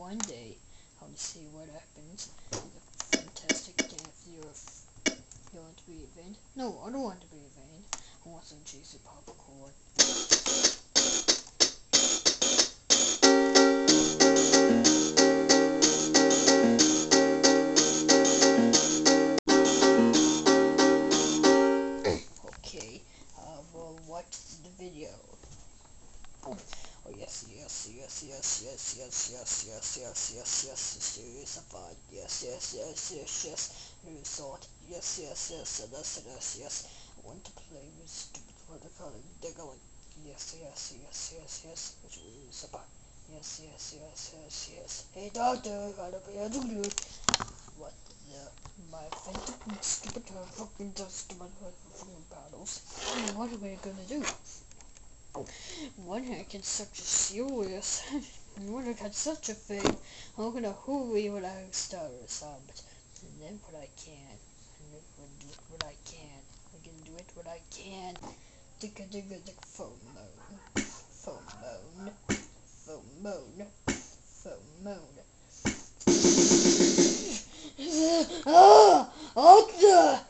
one day I'll see what happens. The fantastic death you're you want to be a van? No, I don't want to be a van. I want some cheesy popcorn. Yes, yes, yes, yes, yes, yes, yes, yes, yes, yes, serious about yes, yes, yes, yes, yes, resort, yes, yes, yes, yes, yes, yes, I want to play with stupid what they call it, they're going, yes, yes, yes, yes, yes, which is about, yes, yes, yes, yes, yes, hey doctor, how to be a good what the, my fucking stupid fucking stupid fucking battles, what are we gonna do? Heck is such a serious. Heck had such a thing. I'm gonna hurry when I start a summit. And then what I can. And then we'll do what I can. I can do it what I can. Digga digga digga phone mode. Phone mode. Phone mode. Phone mode. oh! Oh! The!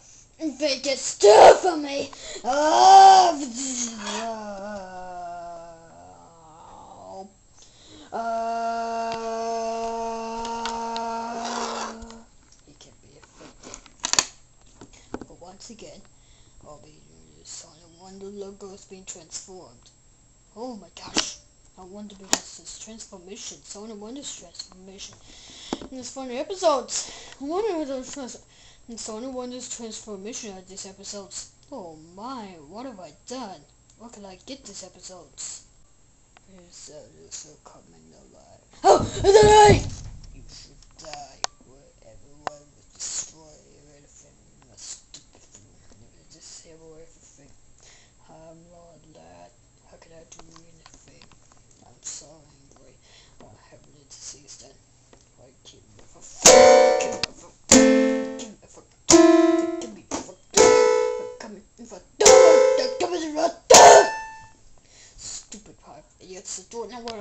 They get stir from me! Oh! Uh, he can be affected. But once again, I'll be doing Sony Wonder logo is being transformed. Oh my gosh. I wonder because this transformation, Sony Wonder's transformation. In this funny episodes. I wonder what those trans and Sony Wonder's transformation at these episodes. Oh my, what have I done? What can I get these episodes? So this will come. Oh, it's a light!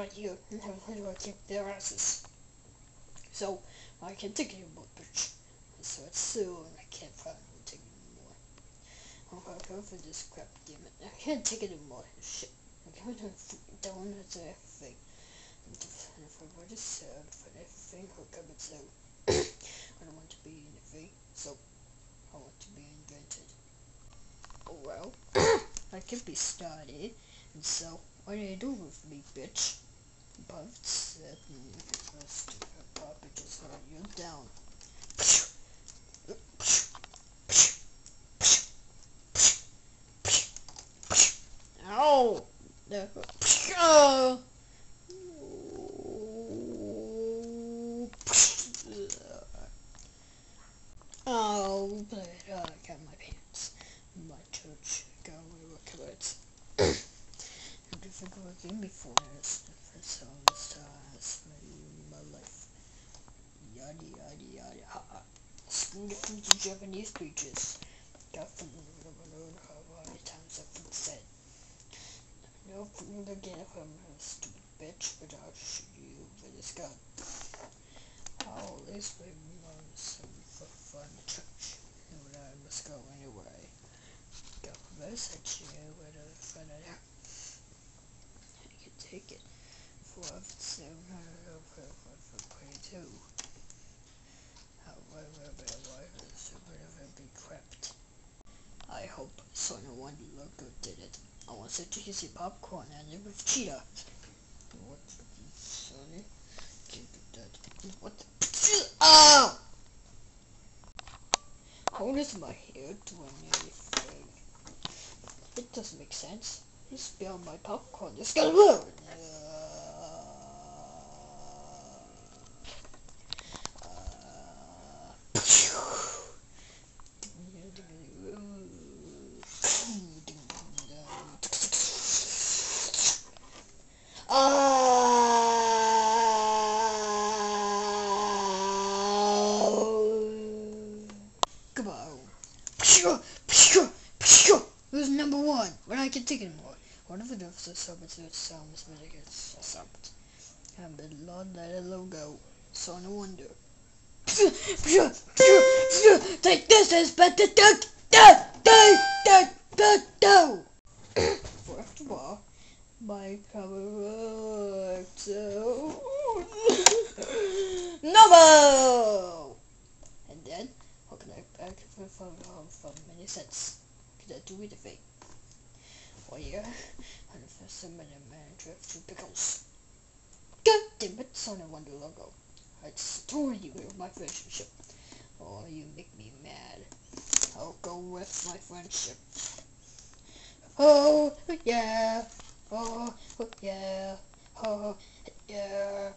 I do and have to kick their asses. So I can't take anymore, bitch. So it's soon I can't finally take anymore. I'm gonna go for this crap, it. I can't take it anymore. Shit. I can't down to everything. And if I were to sell for everything, I'll come and sell. I don't want to be anything, so I want to be invented. Oh well, I can be started, and so what do you do with me, bitch? Bob said requested her puppy to slow you down. Ow! That. Oh! Uh, oh, but oh, I got my pants. My church got away with it. Difficult game before this the first time in my life. Yada yada yada ha ha. Screw the future Japanese preachers. Got from the how many times I've been said. No food again from a stupid bitch, but I'll shoot you with this gun. I'll always bring on some for fun church. And I must go anyway. Got a message here with a fun of that. I can take it for seven hundred over for play two. However, my wife is a bit of a. I hope Sony Wonder Logo did it. I want some cheesy popcorn and it with cheetah. What Sonic? What the? Ah! How does my hair do anything? It doesn't make sense. You spill my popcorn. It's gonna move. I can take it om One of the doves was summit to Psalms Medicus summit. And below that go, so no wonder. Take this is better duck duck duck duck duck First of all, my cover so Novo And then hook that back for from many sets. Could I do it a fake? Oh yeah, and for some minute manager for pickles. God damn it, Sony Wonder logo. I destroy you with my friendship. Oh, you make me mad. I'll go with my friendship. Oh, yeah. Oh, yeah. Oh, yeah.